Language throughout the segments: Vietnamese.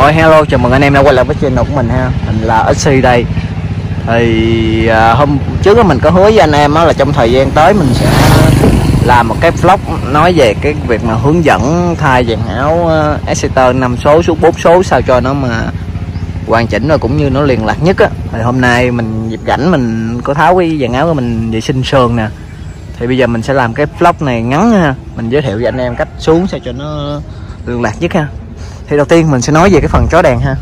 Rồi hello, chào mừng anh em đã quay lại với channel của mình ha. Mình là XC đây. Thì à, hôm trước đó mình có hứa với anh em đó là trong thời gian tới mình sẽ làm một cái vlog nói về cái việc mà hướng dẫn thay dàn áo à, Exeter 5 số xuống 4 số sao cho nó mà hoàn chỉnh rồi cũng như nó liền lạc nhất á. Thì hôm nay mình dịp rảnh mình có tháo cái dàn áo của mình vệ sinh sườn nè. Thì bây giờ mình sẽ làm cái vlog này ngắn ha. Mình giới thiệu với anh em cách xuống sao cho nó liên lạc nhất ha thì đầu tiên mình sẽ nói về cái phần chó đèn ha.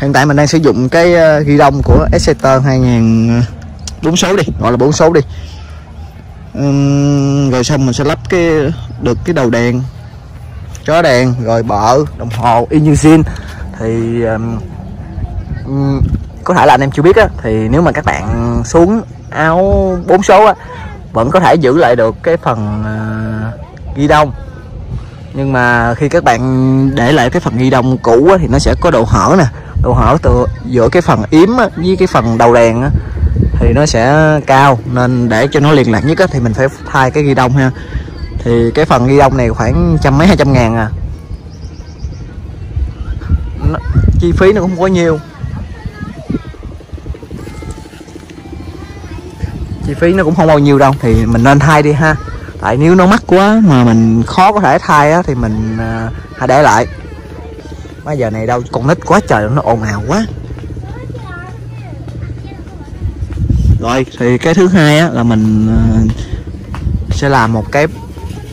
Hiện tại mình đang sử dụng cái ờ, ghi đông của Exeter 2000 bốn số đi gọi là bốn số đi. Uhm, rồi xong mình sẽ lắp cái được cái đầu đèn chó đèn rồi bợ đồng hồ y như zin. Thì um, có thể là anh em chưa biết á thì nếu mà các bạn xuống áo bốn số á vẫn có thể giữ lại được cái phần uh, ghi đông nhưng mà khi các bạn để lại cái phần ghi đông cũ á, thì nó sẽ có độ hở nè. Độ hở từ giữa cái phần yếm á, với cái phần đầu đèn á, thì nó sẽ cao. Nên để cho nó liền lạc nhất á, thì mình phải thay cái ghi đông ha. Thì cái phần ghi đông này khoảng trăm mấy hai trăm ngàn à. Nó, chi phí nó cũng không có nhiều. Chi phí nó cũng không bao nhiêu đâu thì mình nên thay đi ha tại nếu nó mắc quá mà mình khó có thể thay á, thì mình à, hãy để lại. Bây giờ này đâu con nít quá trời, nó ồn ào quá. Rồi, thì cái thứ hai á, là mình à, sẽ làm một cái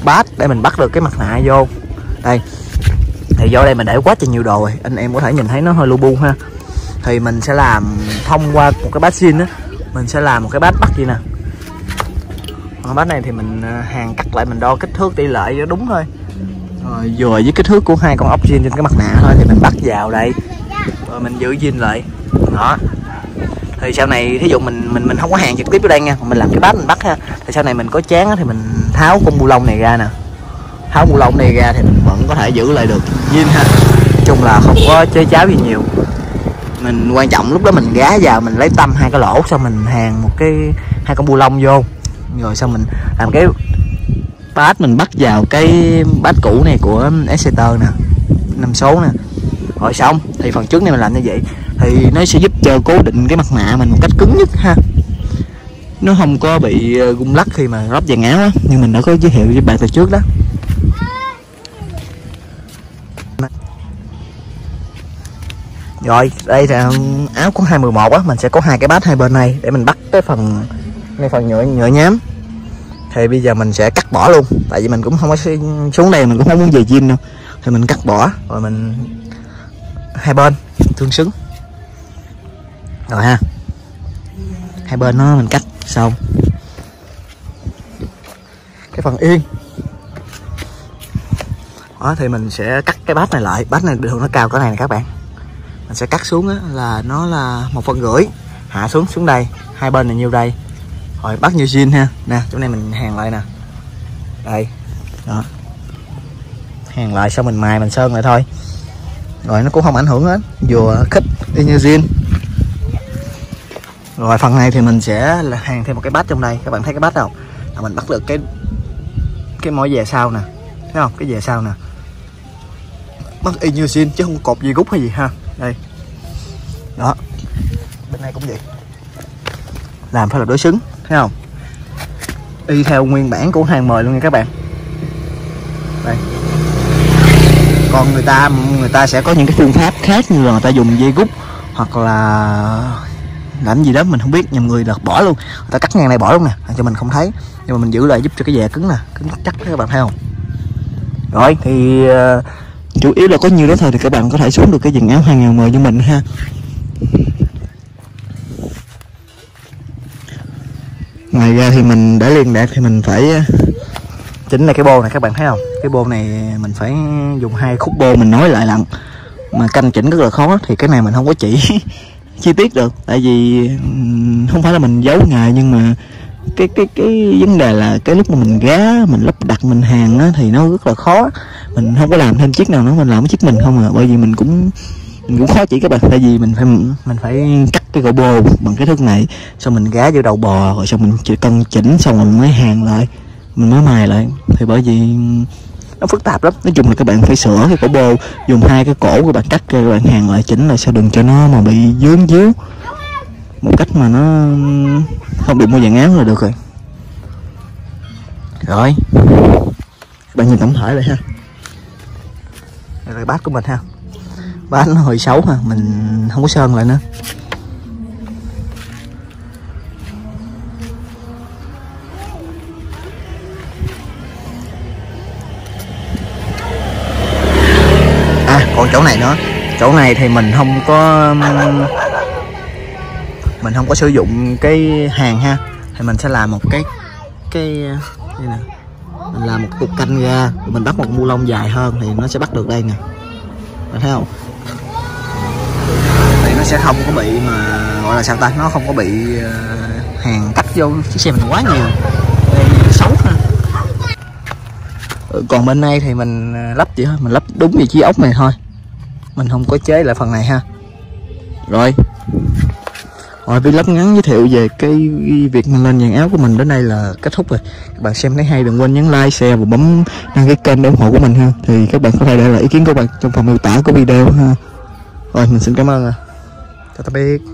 bát để mình bắt được cái mặt nạ vô. Đây, thì vô đây mình để quá trời nhiều đồ rồi. Anh em có thể nhìn thấy nó hơi lu bu ha. Thì mình sẽ làm thông qua một cái bát xin á. Mình sẽ làm một cái bát bắt gì nè con bát này thì mình à, hàng cắt lại mình đo kích thước tỷ lệ cho đúng thôi. Rồi, vừa với kích thước của hai con ốc zin trên cái mặt nạ thôi thì mình bắt vào đây. Rồi, mình giữ zin lại. Đó. Thì sau này, thí dụ mình mình mình không có hàng trực tiếp ở đây nha mình làm cái bát mình bắt ha, thì sau này mình có chán thì mình tháo con bu lông này ra nè. Tháo bu lông này ra thì mình vẫn có thể giữ lại được. Zin ha. Nói chung là không có chơi cháo gì nhiều. Mình quan trọng lúc đó mình gá vào, mình lấy tâm hai cái lỗ, xong mình hàng một cái, hai con bu lông vô rồi xong mình làm cái bát mình bắt vào cái bát cũ này của Exeter nè, năm số nè. Rồi xong, thì phần trước này mình làm như vậy. Thì nó sẽ giúp cho cố định cái mặt nạ mình một cách cứng nhất ha. Nó không có bị ờ, rung lắc khi mà rót vàng áo á, nhưng mình đã có giới thiệu với bạn từ trước đó. Rồi, đây là áo của 211 á, mình sẽ có hai cái bát hai bên này để mình bắt cái phần cái phần nhựa nhựa nhám. Thì bây giờ mình sẽ cắt bỏ luôn. Tại vì mình cũng không có xuống đây mình cũng không muốn về gym đâu. Thì mình cắt bỏ, rồi mình hai bên tương xứng. Rồi ha. Hai bên nó mình cắt xong. Cái phần yên. Đó, thì mình sẽ cắt cái bát này lại. Bát này thường nó cao cỡ này nè các bạn. Mình sẽ cắt xuống là nó là một phần rưỡi. Hạ xuống xuống đây. Hai bên là nhiêu đây? Rồi, bắt như zin ha. Nè, chỗ này mình hàng lại nè. Đây. Đó. Hàng lại xong mình mài mình sơn lại thôi. Rồi, nó cũng không ảnh hưởng hết. Vừa khích y như zin rồi, phần này thì mình sẽ là hàng thêm một cái bát trong đây. Các bạn thấy cái bát không là mình bắt được cái cái mỏ về sau nè. Thấy không? Cái về sau nè. Bắt y như zin chứ không cột gì gút hay gì ha. Đây. Đó. Bên này cũng vậy. Làm phải là đối xứng thấy không? Y theo nguyên bản của hàng mời luôn nha các bạn. Đây. Còn người ta người ta sẽ có những cái phương pháp khác như là người ta dùng dây gút hoặc là làm gì đó mình không biết nhầm người đợt bỏ luôn. Người ta cắt ngang này bỏ luôn nè cho mình không thấy. Nhưng mà mình giữ lại giúp cho cái dè cứng nè cứng chắc các bạn thấy không? Rồi thì uh, chủ yếu là có nhiều đó thôi thì các bạn có thể xuống được cái dàn áo 2010 như mình ha. Ngoài ra thì mình, để liên lạc thì mình phải ờ, chỉnh lại cái bô này, các bạn thấy không? Cái bô này mình phải dùng hai khúc bô mình nối lại lặn mà canh chỉnh rất là khó, thì cái này mình không có chỉ chi tiết được. Tại vì không phải là mình giấu nghề, nhưng mà cái cái cái vấn đề là cái lúc mà mình gá, mình lắp đặt, mình hàng á, thì nó rất là khó. Mình không có làm thêm chiếc nào nữa, mình làm cái chiếc mình không à. Bởi vì mình cũng mình cũng khó chỉ các bạn, tại vì mình phải mình phải cắt cái gỗ bô bằng cái thước này, xong mình gá vô đầu bò, rồi xong mình chỉ cân chỉnh, xong rồi mình mới hàng lại, mình mới mài lại. Thì bởi vì nó phức tạp lắm. Nói chung là các bạn phải sửa cái cổ bô dùng hai cái cổ các bạn cắt các bạn hàng lại chỉnh lại sao đừng cho nó mà bị dướng díu. Một cách mà nó không bị mua dạng áo là được rồi. Rồi. Các bạn nhìn tổng thể lại ha. Đây là bát của mình ha bát nó hơi xấu mà, mình không có sơn lại nữa. À còn chỗ này nữa. Chỗ này thì mình không có, mình không có sử dụng cái hàng ha. Thì mình sẽ làm một cái cái đây nè. Mình làm một cục canh ra, mình bắt một mu lông dài hơn thì nó sẽ bắt được đây nè. Bạn thấy không? Thì nó sẽ không có bị mà gọi là sao ta? Nó không có bị ờ, uh, hàng cắt vô chiếc xe mình quá nhiều. Xấu ha. Ừ, còn bên đây thì mình ờ, lắp chỉ thôi. Mình lắp đúng vị trí ốc này thôi. Mình không có chế lại phần này ha. Rồi. Rồi lắp ngắn giới thiệu về cái việc mình lên dàn áo của mình đến đây là kết thúc rồi. Các bạn xem thấy hay đừng quên nhấn like share và bấm đăng ký kênh để ủng hộ của mình ha. Thì các bạn có thể để lại ý kiến của bạn trong phần mô tả của video ha rồi mình xin cảm ơn à. Chào tạm biệt.